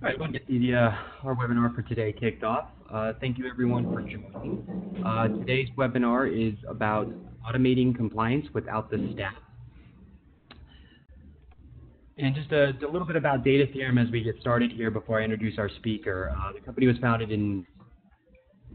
All right, we'll get the, uh, our webinar for today kicked off. Uh, thank you everyone for joining. Uh, today's webinar is about automating compliance without the staff. And just a, a, little bit about Data Theorem as we get started here before I introduce our speaker. Uh, the company was founded in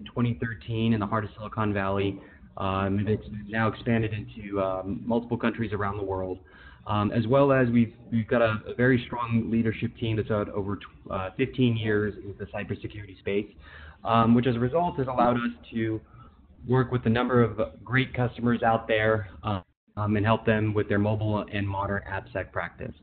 2013 in the heart of Silicon Valley. Um, it's now expanded into um, multiple countries around the world. Um, as well as we've, we've got a, a, very strong leadership team that's had over uh, 15 years in the cybersecurity space, um, which as a result has allowed us to work with a number of great customers out there um, and help them with their mobile and modern AppSec practice.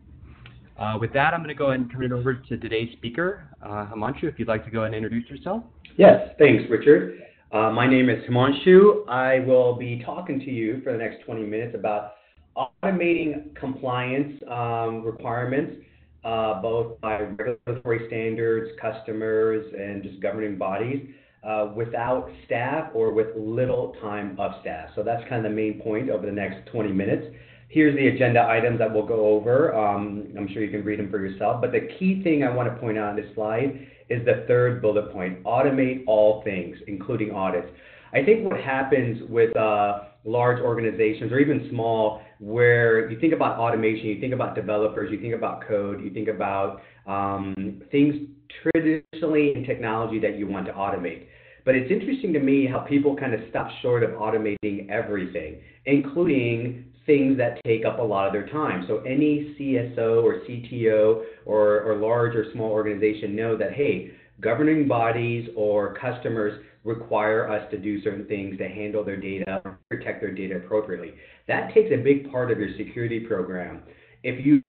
Uh, with that, I'm going to go ahead and turn it over to today's speaker, uh, Himanshu, if you'd like to go ahead and introduce yourself. Yes, thanks, Richard. Uh, my name is Himanshu. I will be talking to you for the next 20 minutes about automating compliance um, requirements, uh, both by regulatory standards, customers, and just governing bodies, uh, without staff or with little time of staff. So that's kind of the main point over the next 20 minutes. Here's the agenda items that we'll go over. Um, I'm sure you can read them for yourself. But the key thing I want to point out on this slide is the third bullet point automate all things, including audits. I think what happens with uh, large organizations or even small where you think about automation, you think about developers, you think about code, you think about um, things traditionally in technology that you want to automate. But it's interesting to me how people kind of stop short of automating everything, including things that take up a lot of their time. So any CSO or CTO or, or large or small organization know that, hey, governing bodies or customers require us to do certain things to handle their data, protect their data appropriately. That takes a big part of your security program. If you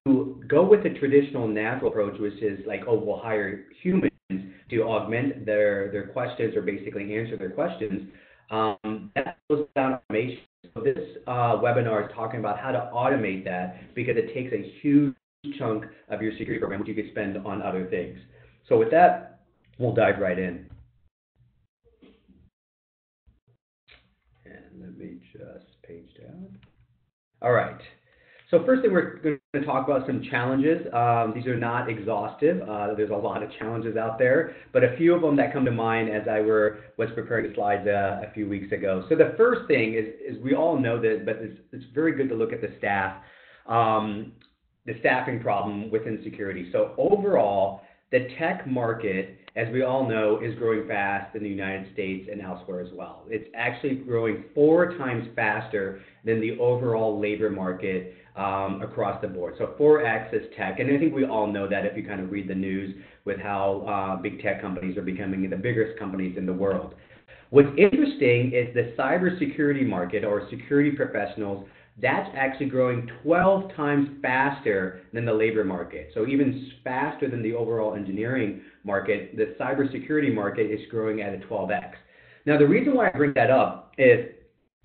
go with the traditional natural approach, which is like, oh, we'll hire humans to augment their, their questions or basically answer their questions, um, that goes down automation. So this uh, webinar is talking about how to automate that because it takes a huge chunk of your security program, which you could spend on other things. So with that, we'll dive right in. And let me just page down. All right. So first thing we're going to talk about some challenges. Um, these are not exhaustive. Uh, there's a lot of challenges out there, but a few of them that come to mind as I were was preparing the slides uh, a few weeks ago. So the first thing is, is we all know this, but it's, it's very good to look at the staff, um, the staffing problem within security. So overall, the tech market as we all know, is growing fast in the United States and elsewhere as well. It's actually growing four times faster than the overall labor market um, across the board. So 4x is tech, and I think we all know that if you kind of read the news with how uh, big tech companies are becoming the biggest companies in the world. What's interesting is the cybersecurity market or security professionals that's actually growing 12 times faster than the labor market. So even faster than the overall engineering market, the cybersecurity market is growing at a 12x. Now, the reason why I bring that up is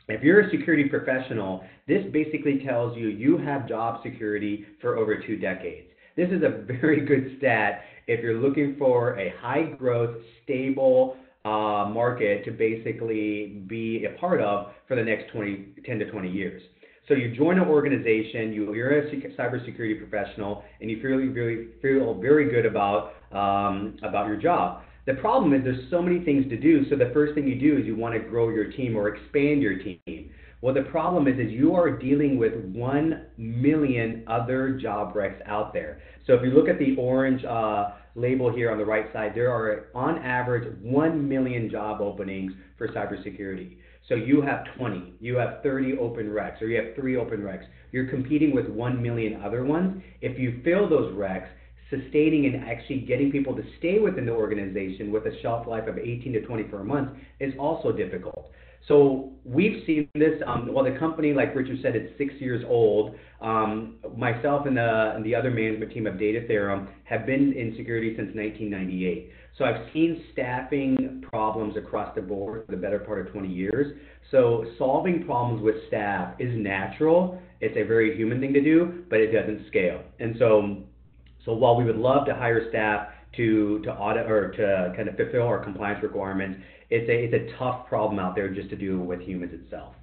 if you're a security professional, this basically tells you you have job security for over two decades. This is a very good stat if you're looking for a high growth, stable uh, market to basically be a part of for the next 20, 10 to 20 years. So you join an organization, you, are a cybersecurity professional, and you feel very, feel very good about um, about your job. The problem is there's so many things to do. So the first thing you do is you want to grow your team or expand your team. Well, the problem is, is you are dealing with one million other job recs out there. So if you look at the orange uh, label here on the right side, there are on average one million job openings for cybersecurity. So you have 20, you have 30 open recs, or you have three open recs. You're competing with 1 million other ones. If you fill those recs, sustaining and actually getting people to stay within the organization with a shelf life of 18 to 24 months is also difficult. So we've seen this. Um, well, the company, like Richard said, it's six years old. Um, myself and the, and the other management team of Data Theorem have been in security since 1998. So I've seen staffing problems across the board for the better part of 20 years. So solving problems with staff is natural. It's a very human thing to do, but it doesn't scale. And so, so while we would love to hire staff to, to audit or to kind of fulfill our compliance requirements, it's a, it's a tough problem out there just to do with humans itself.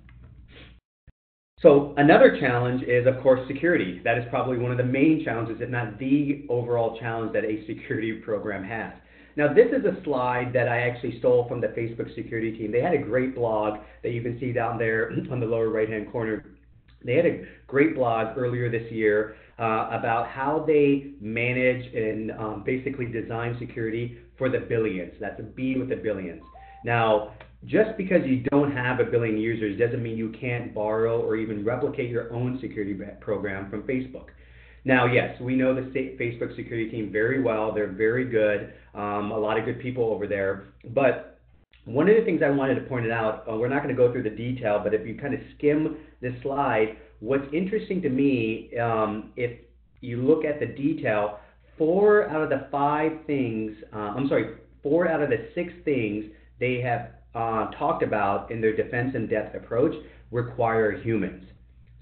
So another challenge is, of course, security. That is probably one of the main challenges, if not the overall challenge that a security program has. Now, this is a slide that I actually stole from the Facebook security team. They had a great blog that you can see down there on the lower right-hand corner. They had a great blog earlier this year uh, about how they manage and um, basically design security for the billions. That's a B with the billions. Now, just because you don't have a billion users doesn't mean you can't borrow or even replicate your own security program from Facebook. Now, yes, we know the Facebook security team very well. They're very good. Um, a lot of good people over there. But one of the things I wanted to point out, uh, we're not going to go through the detail, but if you kind of skim this slide, what's interesting to me, um, if you look at the detail, four out of the five things, uh, I'm sorry, four out of the six things they have uh, talked about in their defense in depth approach require humans.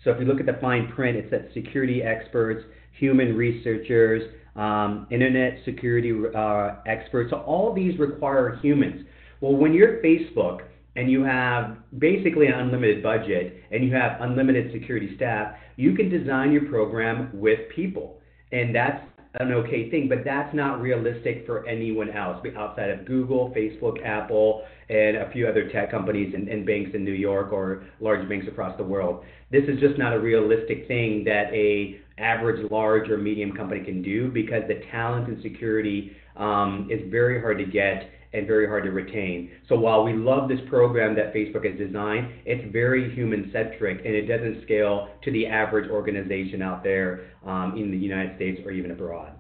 So if you look at the fine print, it says security experts, human researchers, um, internet security uh, experts. So all these require humans. Well, when you're Facebook and you have basically an unlimited budget and you have unlimited security staff, you can design your program with people. And that's an okay thing, but that's not realistic for anyone else outside of Google, Facebook, Apple, and a few other tech companies and, and, banks in New York or large banks across the world. This is just not a realistic thing that a average large or medium company can do because the talent and security um, is very hard to get and very hard to retain. So while we love this program that Facebook has designed, it's very human centric and it doesn't scale to the average organization out there um, in the United States or even abroad.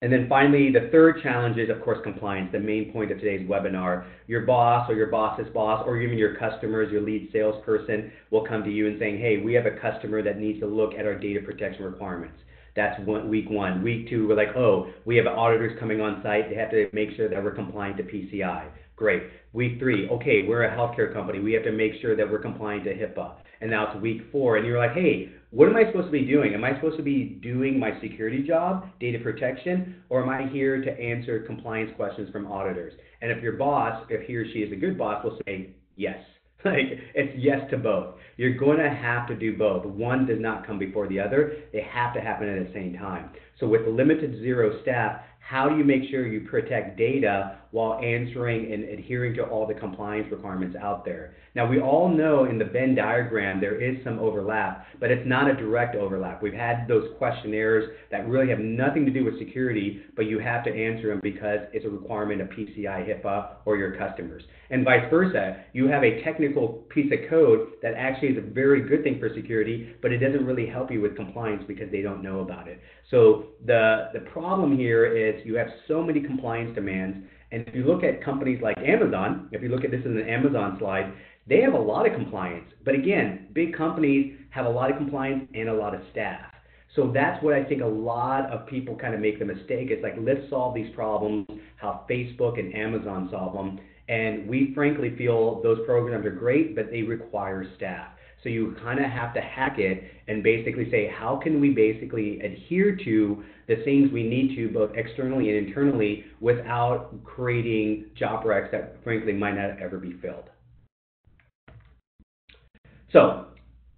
And then finally, the third challenge is, of course, compliance, the main point of today's webinar. Your boss or your boss's boss, or even your customers, your lead salesperson will come to you and saying, hey, we have a customer that needs to look at our data protection requirements. That's one, week one. Week two, we're like, oh, we have auditors coming on site. They have to make sure that we're compliant to PCI. Great. Week three, okay, we're a healthcare company. We have to make sure that we're compliant to HIPAA. And now it's week four, and you're like, hey, what am I supposed to be doing? Am I supposed to be doing my security job, data protection, or am I here to answer compliance questions from auditors? And if your boss, if he or she is a good boss, will say yes. Like it's yes to both. You're going to have to do both. One does not come before the other. They have to happen at the same time. So with limited zero staff, how do you make sure you protect data while answering and adhering to all the compliance requirements out there? Now, we all know in the Venn diagram there is some overlap, but it's not a direct overlap. We've had those questionnaires that really have nothing to do with security, but you have to answer them because it's a requirement of PCI, HIPAA, or your customers. And vice versa, you have a technical piece of code that actually is a very good thing for security, but it doesn't really help you with compliance because they don't know about it. So the, the problem here is you have so many compliance demands. And if you look at companies like Amazon, if you look at this in the Amazon slide, they have a lot of compliance. But again, big companies have a lot of compliance and a lot of staff. So that's what I think a lot of people kind of make the mistake. It's like, let's solve these problems how Facebook and Amazon solve them. And we frankly feel those programs are great, but they require staff. So you kind of have to hack it and basically say, how can we basically adhere to the things we need to, both externally and internally, without creating job recs that frankly might not ever be filled. So,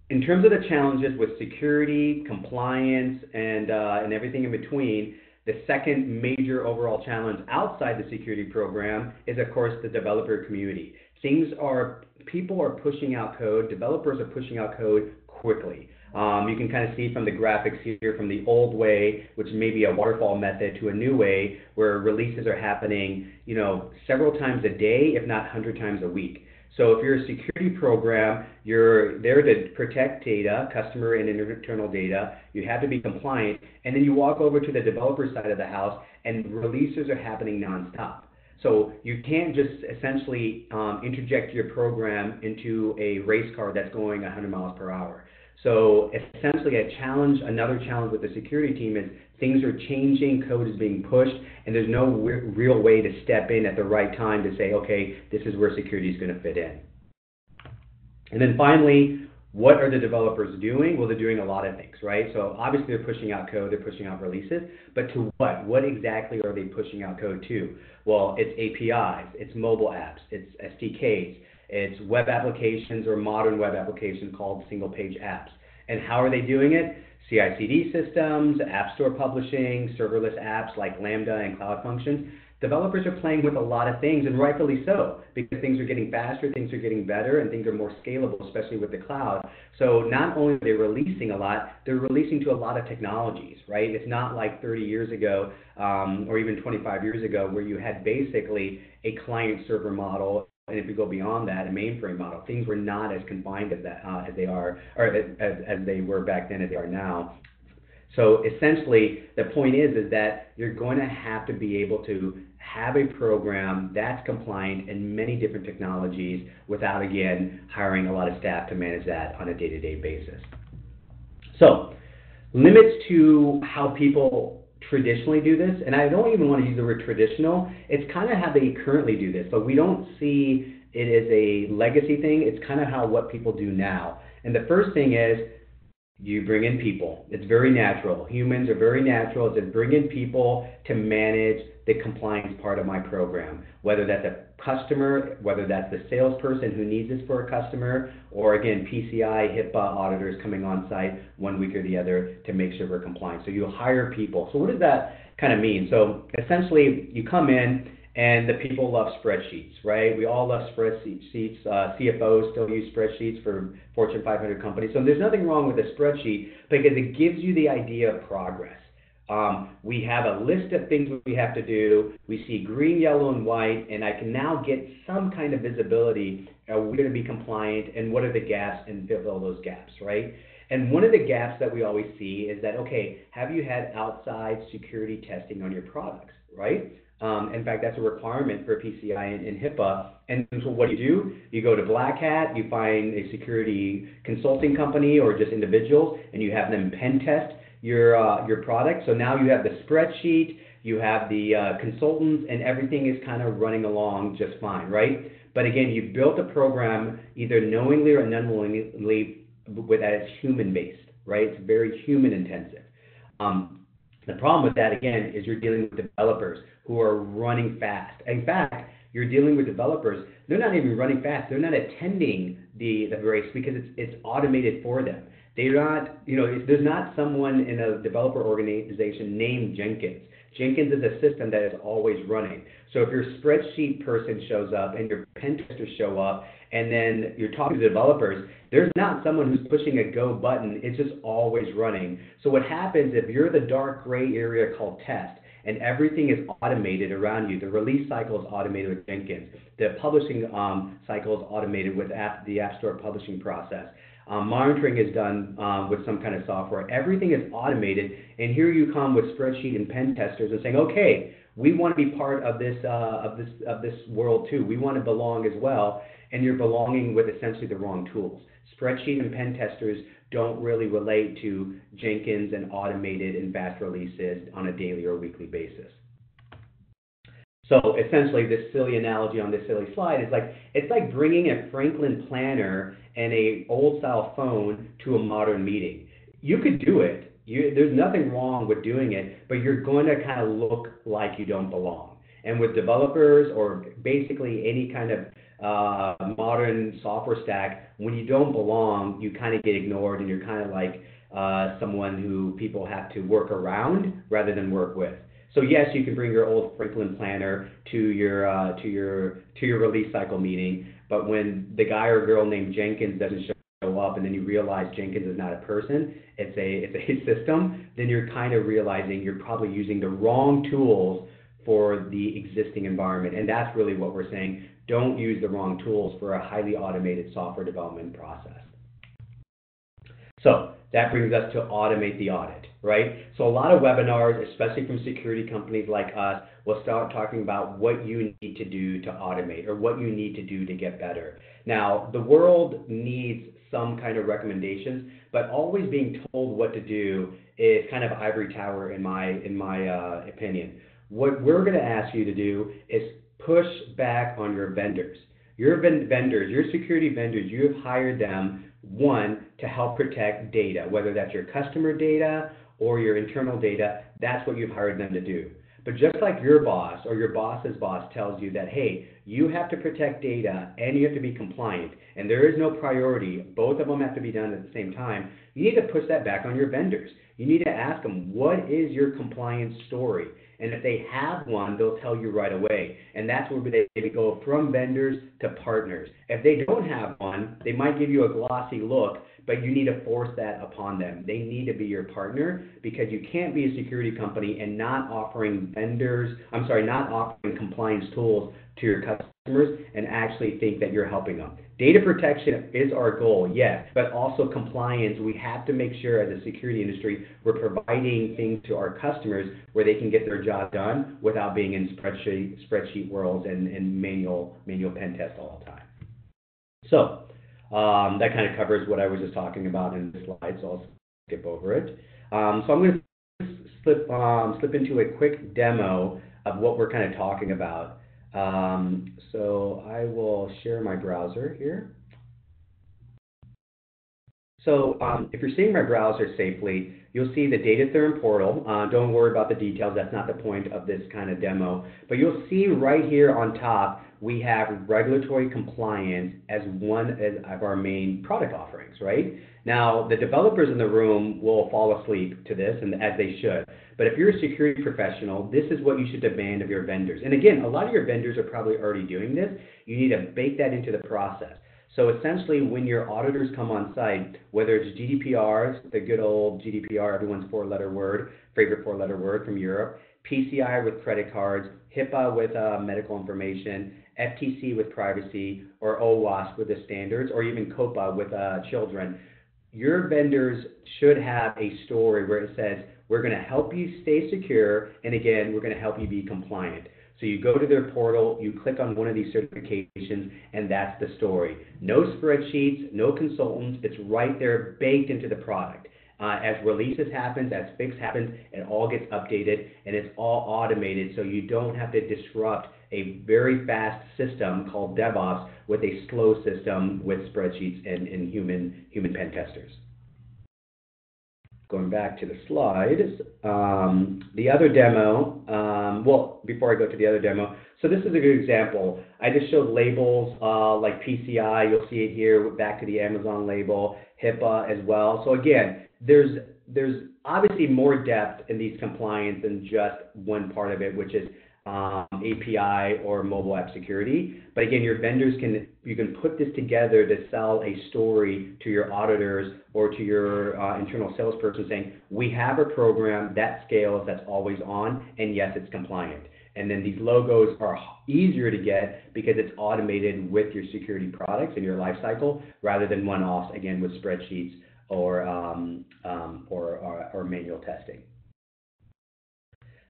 in terms of the challenges with security, compliance, and, uh, and everything in between, the second major overall challenge outside the security program is, of course, the developer community. Things are, people are pushing out code, developers are pushing out code quickly. Um, you can kind of see from the graphics here from the old way, which may be a waterfall method, to a new way where releases are happening, you know, several times a day, if not 100 times a week. So if you're a security program, you're there to protect data, customer and internal data. You have to be compliant, and then you walk over to the developer side of the house, and releases are happening nonstop. So you can't just essentially um, interject your program into a race car that's going 100 miles per hour. So essentially, a challenge, another challenge with the security team is things are changing, code is being pushed, and there's no real way to step in at the right time to say, okay, this is where security is going to fit in. And then finally, what are the developers doing? Well, they're doing a lot of things, right? So obviously they're pushing out code, they're pushing out releases, but to what? What exactly are they pushing out code to? Well, it's APIs, it's mobile apps, it's SDKs, It's web applications or modern web applications called single page apps. And how are they doing it? CI CD systems, App Store publishing, serverless apps like Lambda and Cloud Functions developers are playing with a lot of things, and rightfully so, because things are getting faster, things are getting better, and things are more scalable, especially with the cloud. So not only are they releasing a lot, they're releasing to a lot of technologies, right? It's not like 30 years ago um, or even 25 years ago where you had basically a client server model. And if you go beyond that, a mainframe model, things were not as confined as that uh, as they are, or as, as, as they were back then as they are now. So essentially, the point is is that you're going to have to be able to have a program that's compliant in many different technologies without again hiring a lot of staff to manage that on a day-to-day basis. So limits to how people traditionally do this, and I don't even want to use the word traditional. It's kind of how they currently do this, but we don't see it as a legacy thing. It's kind of how what people do now. And the first thing is you bring in people. It's very natural. Humans are very natural to bring in people to manage the compliance part of my program, whether that's a customer, whether that's the salesperson who needs this for a customer, or again, PCI, HIPAA auditors coming on site one week or the other to make sure we're compliant. So you hire people. So what does that kind of mean? So essentially, you come in and the people love spreadsheets, right? We all love spreadsheets. Uh, CFOs still use spreadsheets for Fortune 500 companies. So there's nothing wrong with a spreadsheet because it gives you the idea of progress. Um, we have a list of things we have to do. We see green, yellow, and white, and I can now get some kind of visibility. Are we going to be compliant, and what are the gaps, and fill those gaps, right? And one of the gaps that we always see is that, okay, have you had outside security testing on your products, right? Um, in fact, that's a requirement for PCI and, and, HIPAA. And so what do you do? You go to Black Hat, you find a security consulting company or just individuals, and you have them pen test your uh, your product. So now you have the spreadsheet, you have the uh, consultants, and everything is kind of running along just fine, right? But again, you built a program either knowingly or unknowingly with that it's human based, right? It's very human intensive. Um, the problem with that, again, is you're dealing with developers who are running fast. In fact, you're dealing with developers, they're not even running fast. They're not attending the, the race because it's, it's automated for them. They're not, you know, there's not someone in a developer organization named Jenkins. Jenkins is a system that is always running. So if your spreadsheet person shows up and your pen testers show up and then you're talking to developers, there's not someone who's pushing a go button. It's just always running. So what happens if you're the dark gray area called test and everything is automated around you, the release cycle is automated with Jenkins, the publishing um, cycle is automated with app, the App Store publishing process. Um, monitoring is done um, with some kind of software. Everything is automated, and here you come with spreadsheet and pen testers and saying, okay, we want to be part of this uh, of this of this world too. We want to belong as well, and you're belonging with essentially the wrong tools. Spreadsheet and pen testers don't really relate to Jenkins and automated and fast releases on a daily or weekly basis. So essentially, this silly analogy on this silly slide is like it's like bringing a Franklin planner and a old style phone to a modern meeting. You could do it. You, there's nothing wrong with doing it, but you're going to kind of look like you don't belong. And with developers or basically any kind of uh, modern software stack, when you don't belong, you kind of get ignored and you're kind of like uh, someone who people have to work around rather than work with. So yes, you can bring your old Franklin planner to your uh, to your to your release cycle meeting, but when the guy or girl named Jenkins doesn't show up, and then you realize Jenkins is not a person, it's a it's a system, then you're kind of realizing you're probably using the wrong tools for the existing environment, and that's really what we're saying. Don't use the wrong tools for a highly automated software development process. So that brings us to automate the audit, right? So a lot of webinars, especially from security companies like us, will start talking about what you need to do to automate or what you need to do to get better. Now, the world needs some kind of recommendations, but always being told what to do is kind of ivory tower in my in my uh, opinion. What we're going to ask you to do is push back on your vendors. Your vendors, your security vendors, you have hired them one, to help protect data, whether that's your customer data or your internal data, that's what you've hired them to do. But just like your boss or your boss's boss tells you that, hey, you have to protect data and you have to be compliant, and there is no priority, both of them have to be done at the same time, you need to push that back on your vendors. You need to ask them, what is your compliance story? And if they have one, they'll tell you right away. And that's where they, they go from vendors to partners. If they don't have one, they might give you a glossy look, but you need to force that upon them. They need to be your partner because you can't be a security company and not offering vendors, I'm sorry, not offering compliance tools to your customers and actually think that you're helping them. Data protection is our goal, yes, but also compliance. We have to make sure as a security industry we're providing things to our customers where they can get their job done without being in spreadsheet spreadsheet worlds and, and manual manual pen tests all the time. So um, that kind of covers what I was just talking about in the slide, so I'll skip over it. Um, so I'm going to slip, um, slip into a quick demo of what we're kind of talking about. So I will share my browser here. So if you're seeing my browser safely, you'll see the Data DataTherm portal. Uh, don't worry about the details. That's not the point of this kind of demo. But you'll see right here on top, we have regulatory compliance as one of our main product offerings, right? Now, the developers in the room will fall asleep to this, and as they should. But if you're a security professional, this is what you should demand of your vendors. And again, a lot of your vendors are probably already doing this. You need to bake that into the process. So essentially, when your auditors come on site, whether it's GDPR, the good old GDPR, everyone's four-letter word, favorite four-letter word from Europe, PCI with credit cards, HIPAA with uh, medical information, FTC with privacy, or OWASP with the standards, or even COPPA with uh, children, your vendors should have a story where it says, we're going to help you stay secure, and again, we're going to help you be compliant. So you go to their portal, you click on one of these certifications, and that's the story. No spreadsheets, no consultants. It's right there, baked into the product. Uh, as releases happens, as fix happens, it all gets updated, and it's all automated, so you don't have to disrupt a very fast system called DevOps with a slow system with spreadsheets and, and human human pen testers going back to the slides, um, the other demo, um, well, before I go to the other demo, so this is a good example. I just showed labels uh, like PCI, you'll see it here, back to the Amazon label, HIPAA as well. So again, there's, there's obviously more depth in these compliance than just one part of it, which is um, API or mobile app security. But again, your vendors can you can put this together to sell a story to your auditors or to your uh, internal salesperson saying, we have a program that scales, that's always on, and yes, it's compliant. And then these logos are easier to get because it's automated with your security products and your lifecycle rather than one-offs, again, with spreadsheets or, um, um, or, or, or manual testing.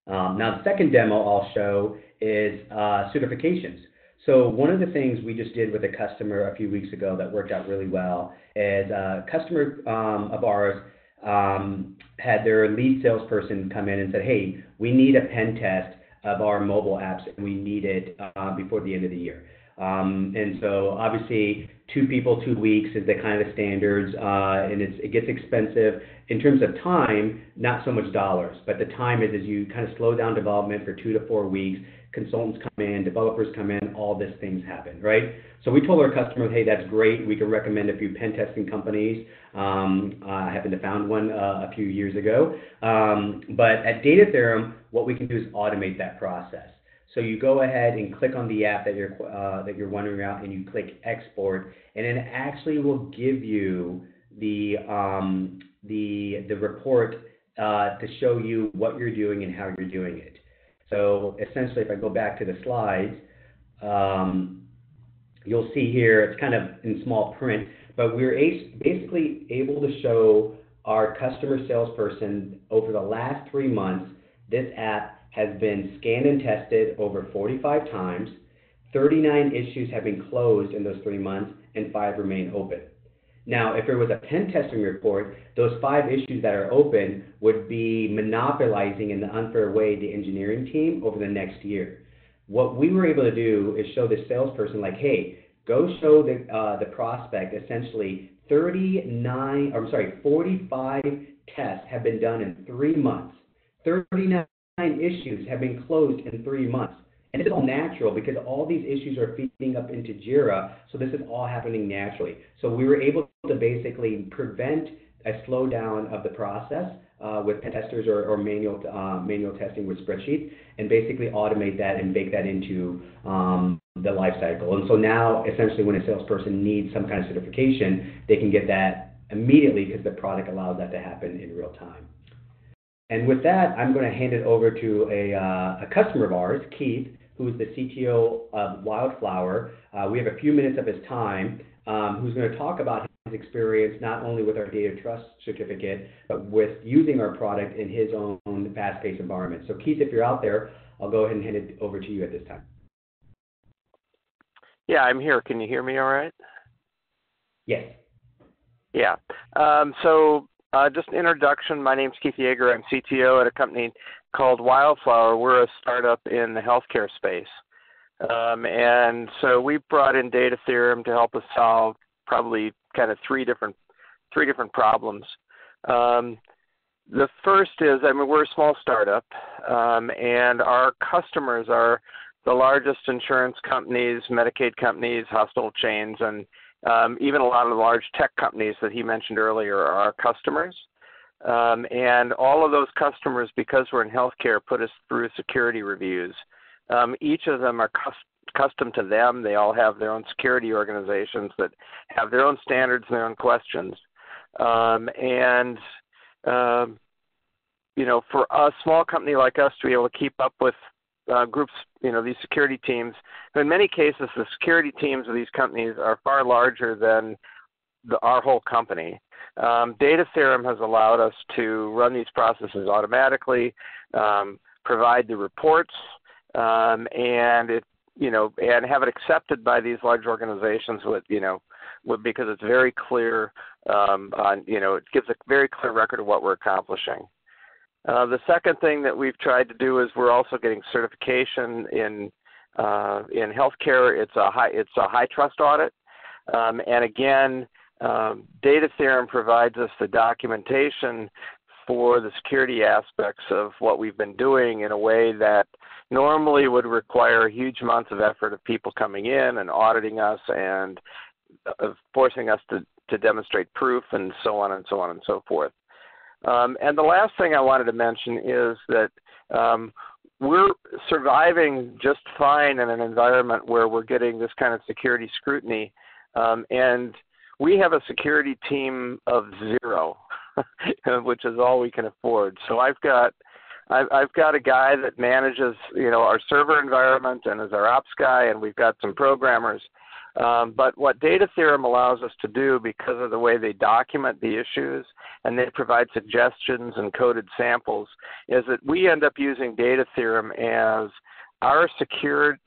Um, now, the second demo I'll show is uh, certifications. So one of the things we just did with a customer a few weeks ago that worked out really well is a customer um, of ours um, had their lead salesperson come in and said, hey, we need a pen test of our mobile apps and we need it uh, before the end of the year. Um, and so obviously two people, two weeks is the kind of standards, uh, and it's, it gets expensive in terms of time, not so much dollars, but the time is as you kind of slow down development for two to four weeks, consultants come in, developers come in, all these things happen, right? So we told our customers, hey, that's great. We can recommend a few pen testing companies. Um, I happened to found one uh, a few years ago. Um, but at Data Theorem, what we can do is automate that process. So you go ahead and click on the app that you're uh, that you're wondering about, and you click export, and it actually will give you the um, the the report uh, to show you what you're doing and how you're doing it. So essentially, if I go back to the slides, um, you'll see here it's kind of in small print, but we're basically able to show our customer salesperson over the last three months this app has been scanned and tested over 45 times. 39 issues have been closed in those three months, and five remain open. Now, if it was a pen testing report, those five issues that are open would be monopolizing in the unfair way the engineering team over the next year. What we were able to do is show the salesperson, like, hey, go show the, uh, the prospect essentially 39, I'm sorry, 45 tests have been done in three months. 39 issues have been closed in three months. And this is all natural because all these issues are feeding up into Jira, so this is all happening naturally. So we were able to basically prevent a slowdown of the process uh, with testers or, or manual uh, manual testing with spreadsheets, and basically automate that and bake that into um, the life cycle. And so now, essentially, when a salesperson needs some kind of certification, they can get that immediately because the product allows that to happen in real time. And with that, I'm going to hand it over to a, uh, a customer of ours, Keith, who is the CTO of Wildflower. Uh, we have a few minutes of his time, um, who's going to talk about his experience not only with our data trust certificate, but with using our product in his own fast-paced environment. So Keith, if you're out there, I'll go ahead and hand it over to you at this time. Yeah, I'm here. Can you hear me all right? Yes. Yeah. Um, so uh, just an introduction. My name's Keith Yeager. I'm CTO at a company called Wildflower. We're a startup in the healthcare space. Um, and so we brought in Data Theorem to help us solve probably kind of three different three different problems. Um, the first is, I mean, we're a small startup, um, and our customers are the largest insurance companies, Medicaid companies, hospital chains, and um, even a lot of the large tech companies that he mentioned earlier are our customers. Um, and all of those customers, because we're in healthcare, put us through security reviews. Um, each of them are cus- custom to them. They all have their own security organizations that have their own standards and their own questions. Um, and um, you know, for a small company like us to be able to keep up with uh, groups, you know, these security teams, in many cases, the security teams of these companies are far larger than the, our whole company. Um, Data Theorem has allowed us to run these processes automatically, um, provide the reports, um, and it you know, and have it accepted by these large organizations with, you know, with, because it's very clear, um, on, you know, it gives a very clear record of what we're accomplishing. Uh, the second thing that we've tried to do is we're also getting certification in uh, in healthcare. It's a high it's a HITRUST audit, um, and again, um, Data Theorem provides us the documentation for the security aspects of what we've been doing in a way that normally would require huge amounts of effort of people coming in and auditing us and uh, forcing us to, to demonstrate proof and so on and so on and so forth. Um, and the last thing I wanted to mention is that um, we're surviving just fine in an environment where we're getting this kind of security scrutiny. Um, and we have a security team of zero, which is all we can afford. So I've got I've, I've got a guy that manages, you know, our server environment and is our ops guy, and we've got some programmers. Um, but what Data Theorem allows us to do, because of the way they document the issues and they provide suggestions and coded samples, is that we end up using Data Theorem as our secure,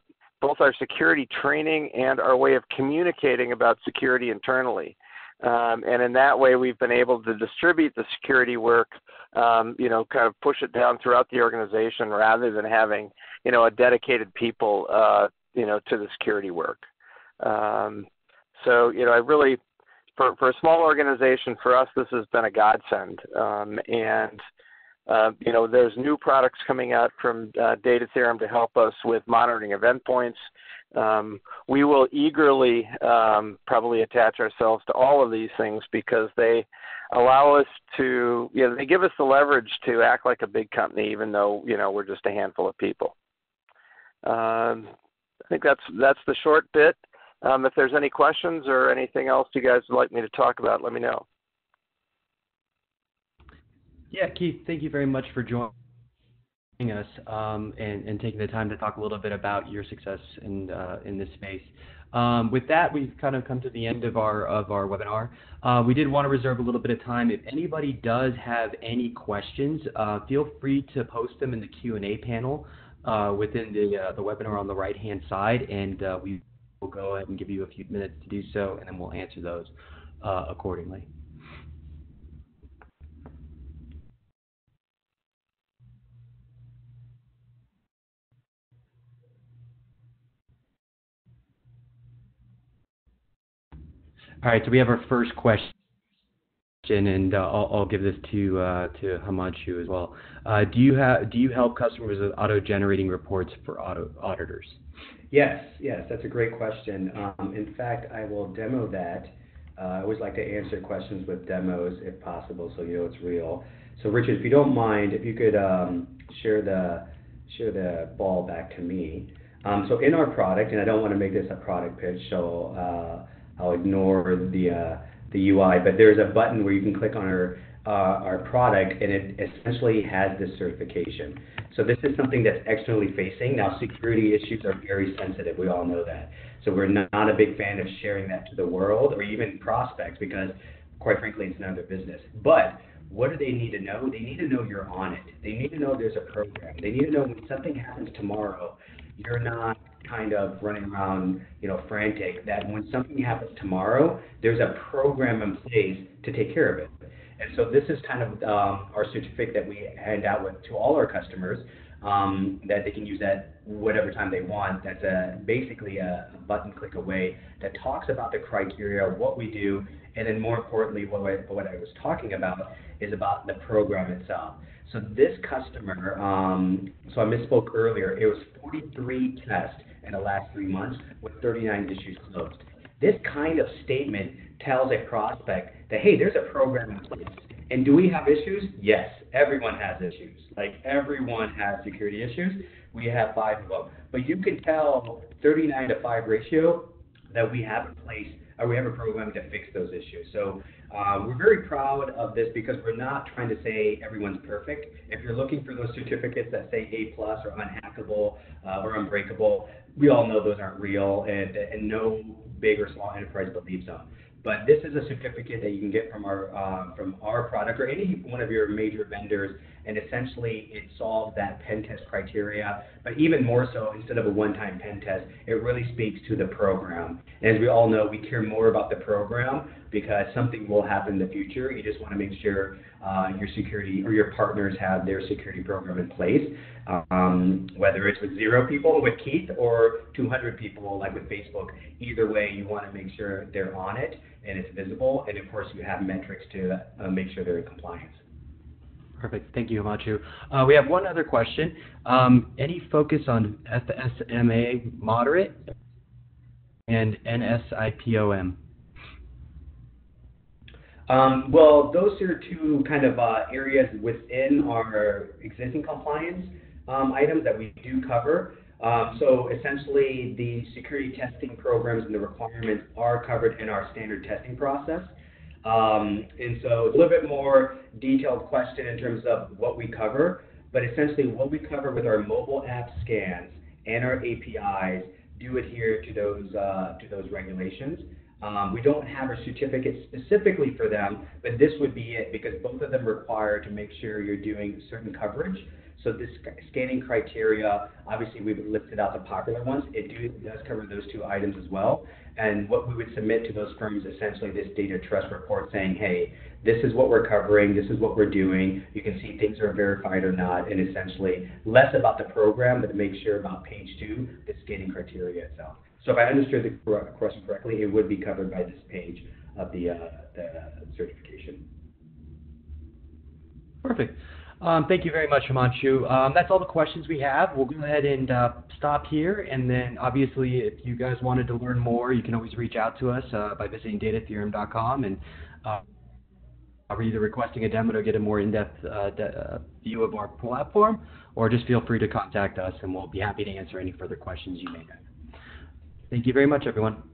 both our security training and our way of communicating about security internally. Um, and in that way, we've been able to distribute the security work, um, you know, kind of push it down throughout the organization rather than having, you know, a dedicated people, uh, you know, to the security work. Um, so, you know, I really, for, for a small organization, for us, this has been a godsend. Um, and, uh, you know, there's new products coming out from uh, Data Theorem to help us with monitoring event points, um, we will eagerly um, probably attach ourselves to all of these things because they allow us to, you know, they give us the leverage to act like a big company, even though you know we're just a handful of people. Um, I think that's that's the short bit. Um, if there's any questions or anything else you guys would like me to talk about, let me know. Yeah, Keith, thank you very much for joining us um, and, and, taking the time to talk a little bit about your success in uh, in this space. Um, with that, we've kind of come to the end of our of our webinar. Uh, we did want to reserve a little bit of time. If anybody does have any questions, uh, feel free to post them in the Q and A panel uh, within the uh, the webinar on the right hand side, and uh, we will go ahead and give you a few minutes to do so, and then we'll answer those accordingly. All right, so we have our first question and uh, I'll, I'll give this to uh, to Himanshu as well. Uh, do you have do you help customers with auto-generating reports for auto auditors? Yes, yes, that's a great question. Um, in fact, I will demo that. Uh, I always like to answer questions with demos if possible, so you know it's real. So, Richard, if you don't mind, if you could um, share the share the ball back to me. Um, so, in our product, and I don't want to make this a product pitch, so uh, I'll ignore the uh, the UI, but there's a button where you can click on our uh, our product, and it essentially has this certification. So this is something that's externally facing. Now, security issues are very sensitive. We all know that. So we're not a big fan of sharing that to the world or even prospects because, quite frankly, it's none of their business. But what do they need to know? They need to know you're on it. They need to know there's a program. They need to know when something happens tomorrow, you're not kind of running around, you know, frantic. That when something happens tomorrow, there's a program in place to take care of it. And so this is kind of um, our certificate that we hand out with to all our customers um, that they can use at whatever time they want. That's a, basically a, button click away that talks about the criteria, what we do, and then more importantly, what I, what I was talking about is about the program itself. So this customer, um, so I misspoke earlier, it was 43 tests in the last three months with 39 issues closed. This kind of statement tells a prospect that, hey, there's a program in place. And do we have issues? Yes, everyone has issues. Like everyone has security issues. We have five of them. But you can tell 39 to 5 ratio that we have in place or we have a program to fix those issues. So um, we're very proud of this because we're not trying to say everyone's perfect. If you're looking for those certificates that say A plus or unhackable uh, or unbreakable, we all know those aren't real, and, and no big or small enterprise believes them. But this is a certificate that you can get from our uh, from our product or any one of your major vendors, and essentially it solves that pen test criteria. But even more so, instead of a one-time pen test, it really speaks to the program. And as we all know, we care more about the program because something will happen in the future. You just want to make sure uh, your security or your partners have their security program in place. Um, whether it's with zero people with Keith or 200 people like with Facebook, either way, you want to make sure they're on it and it's visible. And of course, you have metrics to uh, make sure they're in compliance. Perfect. Thank you, Himanshu. Uh, we have one other question. Um, any focus on FISMA moderate and NISPOM? Um, well, those are two kind of uh, areas within our existing compliance um, items that we do cover. So essentially, the security testing programs and the requirements are covered in our standard testing process. Um, and so it's a little bit more detailed question in terms of what we cover, but essentially what we cover with our mobile app scans and our APIs do adhere to those uh, to those regulations. Um, we don't have a certificate specifically for them, but this would be it because both of them require to make sure you're doing certain coverage. So this scanning criteria, obviously we've listed out the popular ones. It do, does cover those two items as well. And what we would submit to those firms essentially this data trust report saying, hey, this is what we're covering, this is what we're doing. You can see things are verified or not, and essentially less about the program, but to make sure about page two, the scanning criteria itself. So if I understood the question correctly, it would be covered by this page of the, uh, the certification. Perfect. Um, thank you very much, Himanshu. Um, that's all the questions we have. We'll go ahead and uh, stop here. And then, obviously, if you guys wanted to learn more, you can always reach out to us uh, by visiting datatheorem.com and uh, either requesting a demo to get a more in-depth uh, de- uh, view of our platform, or just feel free to contact us, and we'll be happy to answer any further questions you may have. Thank you very much, everyone.